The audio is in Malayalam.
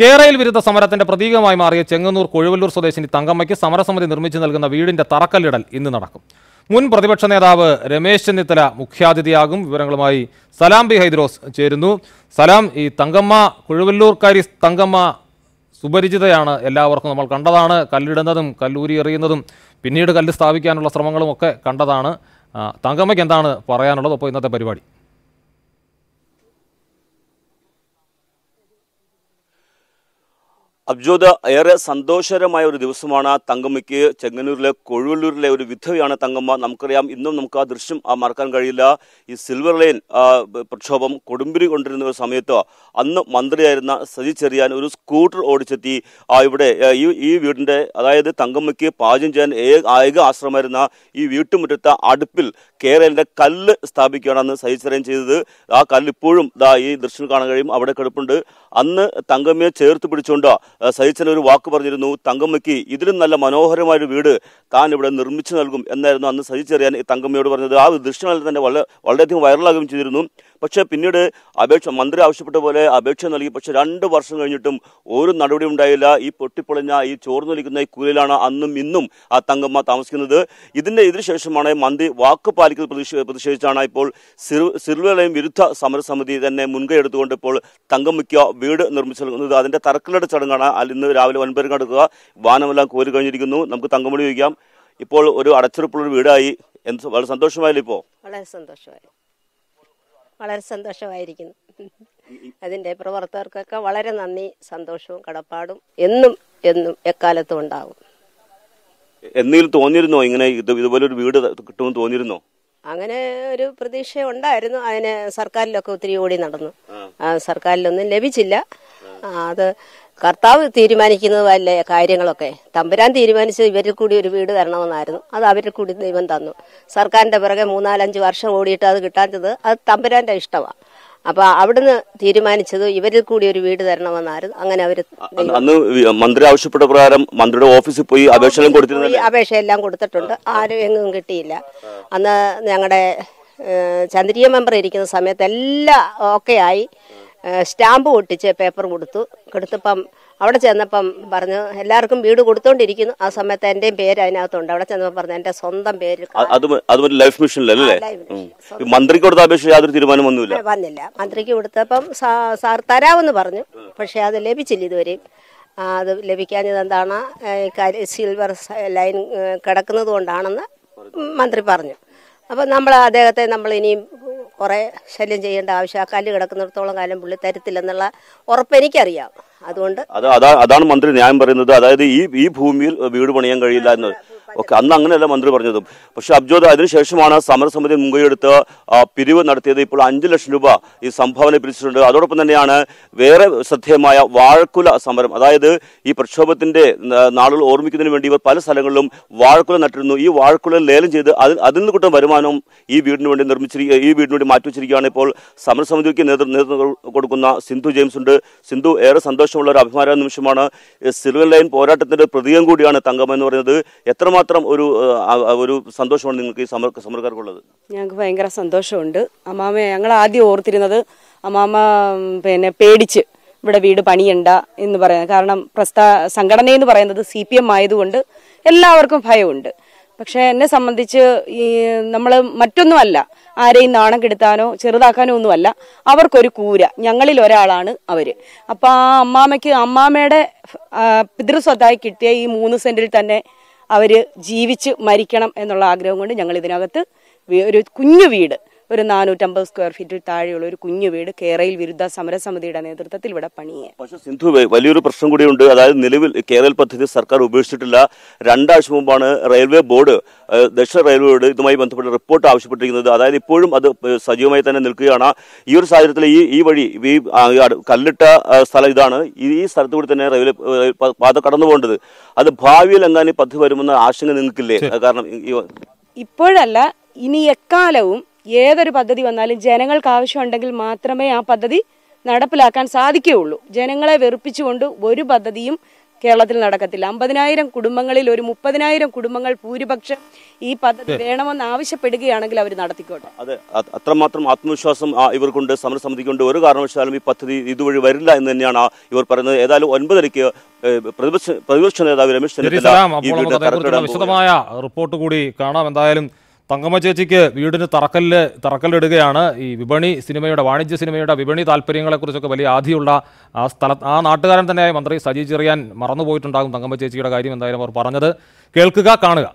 കേരയിൽ വിരുദ്ധ സമരത്തിന്റെ പ്രതീകമായി മാറിയ ചെങ്ങന്നൂർ കൊഴുവല്ലൂർ സ്വദേശിനി തങ്കമ്മയ്ക്ക് സമരസമിതി നിർമ്മിച്ചു നൽകുന്ന വീടിന്റെ തറക്കല്ലിടൽ ഇന്ന് നടക്കും. മുൻ പ്രതിപക്ഷ നേതാവ് രമേശ് ചെന്നിത്തല മുഖ്യാതിഥിയാകും. വിവരങ്ങളുമായി സലാം ബി ഹൈദ്രോസ് ചേരുന്നു. സലാം ഈ തങ്കമ്മ കൊഴുവല്ലൂർക്കാരി തങ്കമ്മ സുപരിചിതയാണ്. എല്ലാവർക്കും നമ്മൾ കണ്ടതാണ്. കല്ലിടുന്നതും കല്ലൂരി എറിയുന്നതും പിന്നീട് കല്ല് സ്ഥാപിക്കാനുള്ള ശ്രമങ്ങളും ഒക്കെ കണ്ടതാണ്. തങ്കമ്മയ്ക്ക് എന്താണ് പറയാനുള്ളത്? അപ്പോൾ ഇന്നത്തെ പരിപാടി. അബ്ജോദ ഏറെ സന്തോഷകരമായ ഒരു ദിവസമാണ് തങ്കമ്മയ്ക്ക് ചെങ്ങന്നൂരിലെ കൊഴുവല്ലൂരിലെ ഒരു വിധവയാണ് തങ്കമ്മ. നമുക്കറിയാം ഇന്നും നമുക്ക് ആ ദൃശ്യം മറക്കാൻ കഴിയില്ല. ഈ സിൽവർ ലൈൻ പ്രക്ഷോഭം കൊടുമ്പിരി കൊണ്ടിരുന്ന ഒരു സമയത്ത് അന്ന് മന്ത്രിയായിരുന്ന സജി ചെറിയാൻ ഒരു സ്കൂട്ടർ ഓടിച്ചെത്തി. ആ, ഇവിടെ ഈ ഈ വീടിന്റെ അതായത് തങ്കമ്മയ്ക്ക് പാചകം ചെയ്യാൻ ഏക ആശ്രമമായിരുന്ന ഈ വീട്ടുമുറ്റത്തെ അടുപ്പിൽ കേരളിന്റെ കല്ല് സ്ഥാപിക്കുകയാണ് അന്ന് സജി ചെറിയാൻ ചെയ്തത്. ആ കല്ല് ഇപ്പോഴും ദാ ഈ ദൃശ്യം കാണാൻ കഴിയും. അവിടെ കിടപ്പുണ്ട്. അന്ന് തങ്കമ്മയെ ചേർത്ത് പിടിച്ചുകൊണ്ട് സഹിച്ചൻ ഒരു വാക്ക് പറഞ്ഞിരുന്നു തങ്കമ്മയ്ക്ക് ഇതിലും നല്ല മനോഹരമായ ഒരു വീട് താൻ ഇവിടെ നിർമ്മിച്ചു നൽകും എന്നായിരുന്നു അന്ന് സഹിച്ചറിയാൻ തങ്കമ്മയോട് പറഞ്ഞത്. ആ ദൃശ്യങ്ങളിൽ തന്നെ വളരെ വളരെയധികം വൈറലാകുകയും ചെയ്തിരുന്നു. പക്ഷേ പിന്നീട് അപേക്ഷ മന്ത്രി ആവശ്യപ്പെട്ട പോലെ അപേക്ഷ നൽകി. പക്ഷേ രണ്ട് വർഷം കഴിഞ്ഞിട്ടും ഒരു നടപടി ഉണ്ടായില്ല. ഈ പൊട്ടിപ്പൊളിഞ്ഞ ഈ ചോർന്നു നിൽക്കുന്ന ഈ കുലിലാണ് അന്നും ഇന്നും ആ തങ്കമ്മ താമസിക്കുന്നത്. ഇതിന്റെ ഇതിനു ശേഷമാണ് മന്ത്രി വാക്ക് പാലിക്കൽ പ്രതിഷേ- പ്രതിഷേധിച്ചാണ് ഇപ്പോൾ സിർ- സിർവലയം വിരുദ്ധ സമരസമിതി തന്നെ മുൻകൈ എടുത്തുകൊണ്ട് ഇപ്പോൾ തങ്കമ്മയ്ക്ക് വീട് നിർമ്മിച്ചു നൽകുന്നത്. അതിന്റെ തറക്കല്ലിട ചടങ്ങാണ് ഇന്ന് രാവിലെ ഒൻപതിന് കടക്കുക വാനമെല്ലാം കോരി കഴിഞ്ഞിരിക്കുന്നു. നമുക്ക് തങ്കമണി ചോദിക്കാം. ഇപ്പോൾ ഒരു അടച്ചുറപ്പുള്ളൊരു വീടായി. എന്ത് വളരെ സന്തോഷമായില്ല ഇപ്പോ? വളരെ സന്തോഷമായി. വളരെ സന്തോഷമായിരിക്കുന്നു. അതിന്റെ പ്രവർത്തകർക്കൊക്കെ വളരെ നന്ദി സന്തോഷവും കടപ്പാടും എന്നും എന്നും എക്കാലത്തും ഉണ്ടാവും. എന്തെങ്കിലും തോന്നിയിരുന്നോ? ഇങ്ങനെ ഇത് ഇതുപോലെ ഒരു വീട് കിട്ടുമെന്ന് തോന്നിയിരുന്നോ? അങ്ങനെ ഒരു പ്രതീക്ഷ ഉണ്ടായിരുന്നു. അതിന് സർക്കാരിലൊക്കെ ഒത്തിരി ഓടി നടന്നു. സർക്കാരിലൊന്നും ലഭിച്ചില്ല. അത് കർത്താവ് തീരുമാനിക്കുന്നതല്ലേ കാര്യങ്ങളൊക്കെ. തമ്പുരാൻ തീരുമാനിച്ച് ഇവരിൽ കൂടി ഒരു വീട് തരണമെന്നായിരുന്നു. അത് അവരിൽ കൂടി ദൈവം തന്നു. സർക്കാരിന്റെ പിറകെ മൂന്നാലഞ്ച് വർഷം ഓടിയിട്ട് അത് കിട്ടാത്തത് അത് തമ്പുരാന്റെ ഇഷ്ടമാണ് അപ്പൊ അവിടുന്ന് തീരുമാനിച്ചത് ഇവരിൽ കൂടി ഒരു വീട് തരണമെന്നായിരുന്നു. അങ്ങനെ അവർ അന്ന് മന്ത്രി ആവശ്യപ്പെട്ട പ്രകാരം മന്ത്രിയുടെ ഓഫീസിൽ പോയി അപേക്ഷ അപേക്ഷ എല്ലാം കൊടുത്തിട്ടുണ്ട്. ആരും എങ്ങും കിട്ടിയില്ല. അന്ന് ഞങ്ങളുടെ ചന്ദ്രീയ മെമ്പർ ഇരിക്കുന്ന സമയത്ത് എല്ലാം ഓക്കെ ആയി സ്റ്റാമ്പ് ഒട്ടിച്ച് പേപ്പർ കൊടുത്തു. കൊടുത്തപ്പം അവിടെ ചെന്നപ്പം പറഞ്ഞു എല്ലാവർക്കും വീട് കൊടുത്തോണ്ടിരിക്കുന്നു. ആ സമയത്ത് എന്റെയും പേര് അതിനകത്തുണ്ട്. അവിടെ ചെന്നപ്പോൾ പറഞ്ഞു എന്റെ സ്വന്തം പേര് ലൈഫ് മിഷനിലല്ലേ? മന്ത്രിക്ക് കൊടുത്ത അപേക്ഷ യാതൊരു തീരുമാനമൊന്നുമില്ല വന്നില്ല. മന്ത്രിക്ക് കൊടുത്തപ്പം സാർ തരാമെന്ന് പറഞ്ഞു. പക്ഷെ അത് ലഭിച്ചില്ല ഇതുവരെയും അത് ലഭിക്കാഞ്ഞത് എന്താണ്? സിൽവർ ലൈൻ കിടക്കുന്നത് കൊണ്ടാണെന്ന് മന്ത്രി പറഞ്ഞു. അപ്പം നമ്മൾ അദ്ദേഹത്തെ നമ്മൾ ഇനിയും കുറേ ശല്യം ചെയ്യേണ്ട ആവശ്യം ആ കല്ല് കിടക്കുന്നിടത്തോളം കാലം പുള്ളി തരത്തില്ലെന്നുള്ള ഉറപ്പ് എനിക്കറിയാം. അതുകൊണ്ട് അതാണ് മന്ത്രി ന്യായം പറയുന്നത്. അതായത് ഈ ഈ ഭൂമിയിൽ വീട് പണിയാൻ കഴിയില്ല എന്ന്. ഓക്കെ അന്ന് അങ്ങനെയല്ല മന്ത്രി പറഞ്ഞതും. പക്ഷെ അബ്ജോദ് അതിനുശേഷമാണ് സമരസമിതി മുൻകൈയെടുത്ത് പിരിവ് നടത്തിയത് ഇപ്പോൾ അഞ്ച് ലക്ഷം രൂപ ഈ സംഭാവന പിരിച്ചിട്ടുണ്ട്. അതോടൊപ്പം തന്നെയാണ് വേറെ ശ്രദ്ധേയമായ വാഴക്കുല സമരം. അതായത് ഈ പ്രക്ഷോഭത്തിന്റെ നാളുകൾ ഓർമ്മിക്കുന്നതിന് വേണ്ടി ഇവർ പല സ്ഥലങ്ങളിലും വാഴക്കുല നട്ടിരുന്നു. ഈ വാഴക്കുല ലേലം ചെയ്ത് അതിൽ അതിൽ നിന്ന് കിട്ടുന്ന വരുമാനം ഈ വീടിന് വേണ്ടി നിർമ്മിച്ചിരിക്കുക ഈ വീടിന് വേണ്ടി മാറ്റിവെച്ചിരിക്കുകയാണ് ഇപ്പോൾ സമരസമിതിക്ക് നേതൃത്വം നേതൃത്വം കൊടുക്കുന്ന സിന്ധു ജെയിംസ് ഉണ്ട്. സിന്ധു ഏറെ സന്തോഷമുള്ള ഒരു അഭിമാന നിമിഷമാണ്. സിൽവർ ലൈൻ പോരാട്ടത്തിന്റെ പ്രതീകം കൂടിയാണ് തങ്കം എന്ന് പറയുന്നത്. എത്രമാത്രം ഒരു ആ, ആ, ഒരു സന്തോഷമാണ് നിങ്ങൾക്ക് ഈ സമര സമരക്കാർക്കുള്ളത് ഞങ്ങൾക്ക് ഭയങ്കര സന്തോഷമുണ്ട്. അമ്മാമ ഞങ്ങൾ ആദ്യം ഓർത്തിരുന്നത് അമ്മാമ്മ പിന്നെ പേടിച്ച് ഇവിടെ വീട് പണിയണ്ട എന്ന് പറയുന്നത് കാരണം പ്രസ്ഥാ സംഘടന എന്ന് പറയുന്നത് സി പി എം ആയതുകൊണ്ട് എല്ലാവർക്കും ഭയമുണ്ട്. പക്ഷേ എന്നെ സംബന്ധിച്ച് ഈ നമ്മൾ മറ്റൊന്നുമല്ല. ആരെയും നാണം കെടുത്താനോ ചെറുതാക്കാനോ ഒന്നുമല്ല. അവർക്കൊരു കൂര. ഞങ്ങളിൽ ഒരാളാണ് അവർ അപ്പോൾ ആ അമ്മാമയ്ക്ക് അമ്മാമ്മയുടെ പിതൃസ്വത്തായി കിട്ടിയ ഈ മൂന്ന് സെന്റിൽ തന്നെ അവർ ജീവിച്ച് മരിക്കണം എന്നുള്ള ആഗ്രഹം കൊണ്ട് ഞങ്ങൾ ഇതിനകത്ത് ഒരു കുഞ്ഞു വീട് ഒരു നാനൂറ്റമ്പത് സ്ക്വയർ ഫീറ്റിൽ താഴെയുള്ള ഒരു കുഞ്ഞു വീട് കേരയിൽ വിരുദ്ധ സമരസമിതിയുടെ നേതൃത്വത്തിൽ ഇവിടെ പണിയെ. പക്ഷേ സിന്ധു വലിയൊരു പ്രശ്നം കൂടിയുണ്ട്. അതായത് നിലവിൽ കേരള പദ്ധതി സർക്കാർ ഉപേക്ഷിച്ചിട്ടില്ല. രണ്ടാഴ്ച മുമ്പാണ് റെയിൽവേ ബോർഡ് ദക്ഷിണ റെയിൽവേയോട് ഇതുമായി ബന്ധപ്പെട്ട് റിപ്പോർട്ട് ആവശ്യപ്പെട്ടിരിക്കുന്നത്. അതായത് ഇപ്പോഴും അത് സജീവമായി തന്നെ നിൽക്കുകയാണ്. ഈ ഒരു സാഹചര്യത്തിൽ ഈ ഈ വഴി ഈ കല്ലിട്ട സ്ഥലം ഇതാണ്. ഈ സ്ഥലത്തു കൂടി തന്നെ റെയിൽവേ പാത കടന്നു പോകേണ്ടത് അത് ഭാവിയിൽ എങ്ങാനും പദ്ധതി വരുമെന്ന ആശങ്ക നിങ്ങൾക്കില്ലേ? കാരണം ഇപ്പോഴല്ല ഇനി എക്കാലവും ഏതൊരു പദ്ധതി വന്നാലും ജനങ്ങൾക്ക് ആവശ്യമുണ്ടെങ്കിൽ മാത്രമേ ആ പദ്ധതി നടപ്പിലാക്കാൻ സാധിക്കുകയുള്ളൂ. ജനങ്ങളെ വെറുപ്പിച്ചുകൊണ്ട് ഒരു പദ്ധതിയും കേരളത്തിൽ നടക്കത്തില്ല. അമ്പതിനായിരം കുടുംബങ്ങളിൽ ഒരു മുപ്പതിനായിരം കുടുംബങ്ങൾ ഭൂരിപക്ഷം ഈ പദ്ധതി വേണമെന്ന് ആവശ്യപ്പെടുകയാണെങ്കിൽ അവർ നടത്തിക്കോട്ടെ. അതെ. അത്രമാത്രം ആത്മവിശ്വാസം ഇവർക്കുണ്ട്. സമരസമിതിക്കുണ്ട്. ഒരു കാരണവശാലും ഈ പദ്ധതി ഇതുവഴി വരില്ല എന്ന് തന്നെയാണ് ഇവർ പറയുന്നത്. ഏതായാലും ഒൻപതരയ്ക്ക് പ്രതിപക്ഷ പ്രതിപക്ഷ നേതാവ് രമേശ് ചെന്നിത്തല വിശദമായ റിപ്പോർട്ട് കൂടി കാണാം. എന്തായാലും തങ്കമ്മ ചേച്ചിക്ക് വീടിന് തറക്കല്ല് തറക്കല്ലിടുകയാണ്. ഈ വിപണി സിനിമയുടെ വാണിജ്യ സിനിമയുടെ വിപണി താല്പര്യങ്ങളെക്കുറിച്ചൊക്കെ വലിയ ആധിയുള്ള ആ സ്ഥല ആ നാട്ടുകാരൻ തന്നെയായ മന്ത്രി സജി ചെറിയാൻ മറന്നുപോയിട്ടുണ്ടാകും തങ്കമ്മ ചേച്ചിയുടെ കാര്യം എന്തായാലും അവർ പറഞ്ഞത്. കേൾക്കുക കാണുക.